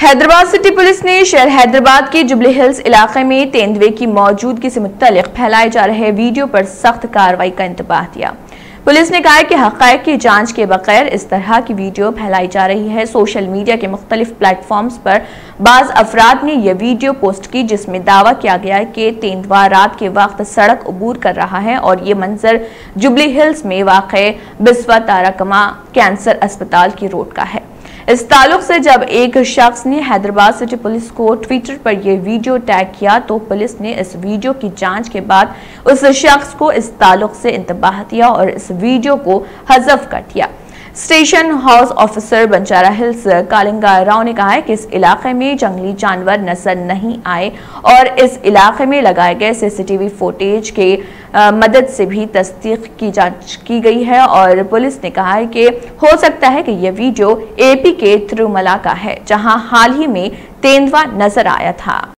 Hyderabad city police ने शहर हैदराबाद के जुबली हिल्स इलाके में तेंदुए की मौजूदगी से मुतलिक फैलाए जा रहे वीडियो पर सख्त कार्रवाई का इंतबाह दिया। पुलिस ने कहा कि हक की जाँच के बगैर इस तरह की वीडियो फैलाई जा रही है। सोशल मीडिया के मुख्तलिफ़ प्लेटफॉर्म्स पर बाज अफराद ने यह वीडियो पोस्ट की, जिसमें दावा किया गया कि तेंदुआ रात के वक्त सड़क अबूर कर रहा है और ये मंजर जुबली हिल्स में वाक़ बिस्वा ताराकमा कैंसर अस्पताल की रोड का है। इस ताल्लुक से जब एक शख्स ने हैदराबाद सिटी पुलिस को ट्विटर पर यह वीडियो टैग किया तो पुलिस ने इस वीडियो की जाँच के बाद उस शख्स को इस ताल्लुक से इंतबाह दिया और इस वीडियो को हजफ कर दिया। Station house officer Banjara Hills Kalinga Rao ने कहा है कि इस इलाके में जंगली जानवर नज़र नहीं आए और इस इलाके में लगाए गए सीसीटीवी फुटेज के आ, मदद से भी तस्दीक की जाँच की गई है और पुलिस ने कहा है कि हो सकता है कि यह वीडियो एपी के त्रिमला का है जहाँ हाल ही में तेंदुआ नज़र आया था।